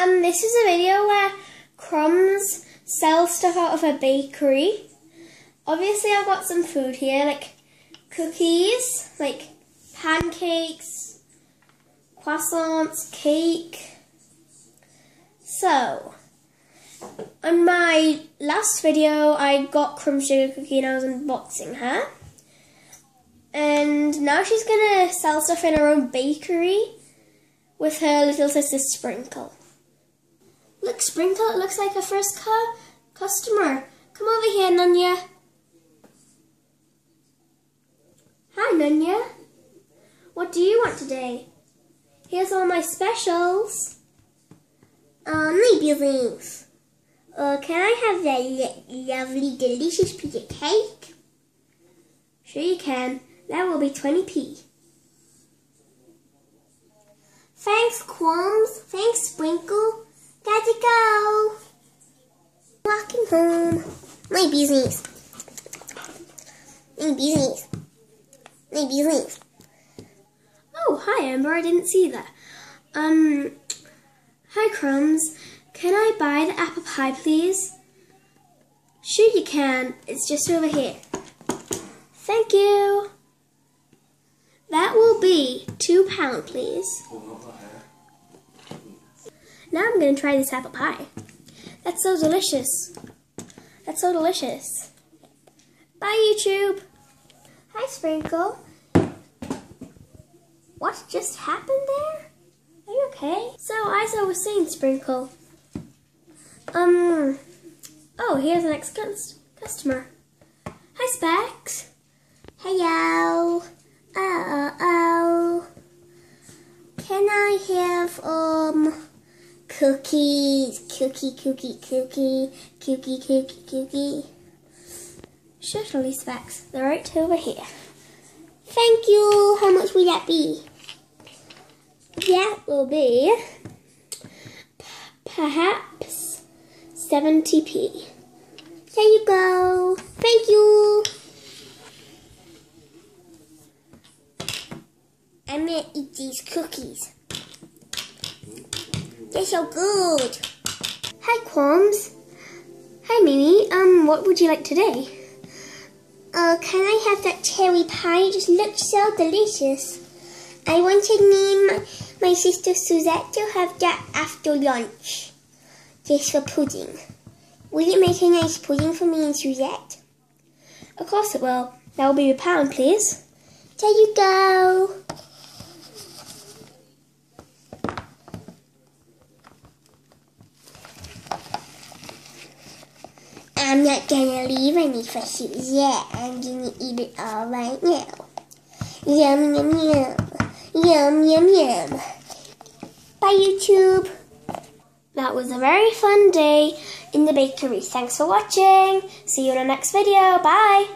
Um, this is a video where Crumbs sells stuff out of a bakery. Obviously, I've got some food here, like cookies, like pancakes, croissants, cake. So, on my last video, I got Crumb Sugar Cookie and I was unboxing her. And now she's gonna sell stuff in her own bakery with her little sister Sprinkle. Look, Sprinkle, it looks like a first cu customer. Come over here, Nunya. Hi, Nunya. What do you want today? Here's all my specials. Um, maybe things. Uh, can I have that lovely, delicious piece of cake? Sure you can. That will be 20p. Thanks, Crumbs. Thanks, Sprinkle. Gotta go. Walking home. My business. My business. My business. Oh, hi, Ember. I didn't see that. Um, hi, Crumbs. Can I buy the apple pie, please? Sure you can. It's just over here. Thank you. That will be two pound, please. Now I'm going to try this apple pie. That's so delicious. That's so delicious. Bye, YouTube. Hi, Sprinkle. What just happened there? Are you okay? So, as I was saying, Sprinkle, um, oh, here's the next customer. Hi, Specs. Hello. Oh, oh. Can I have, um, cookies? Cookie, cookie, cookie, cookie, cookie, cookie. Certainly, Specs. They're right over here. Thank you. How much will that be? That will be perhaps 70p. There you go. Thank you. I'm gonna eat these cookies. They're so good. Hi, Crumbs. Hi, Mimi. Um, what would you like today? Uh, can I have that cherry pie? It just looks so delicious. I wanted me and my, sister Suzette to have that after lunch. Just for pudding. Will you make a nice pudding for me and Suzette? Of course it will. That will be a pound, please. There you go. I'm not gonna leave any for Suzette. I'm gonna eat it all right now. Yum, yum, yum. Yum, yum, yum. Bye, YouTube. That was a very fun day in the bakery. Thanks for watching. See you in the next video. Bye.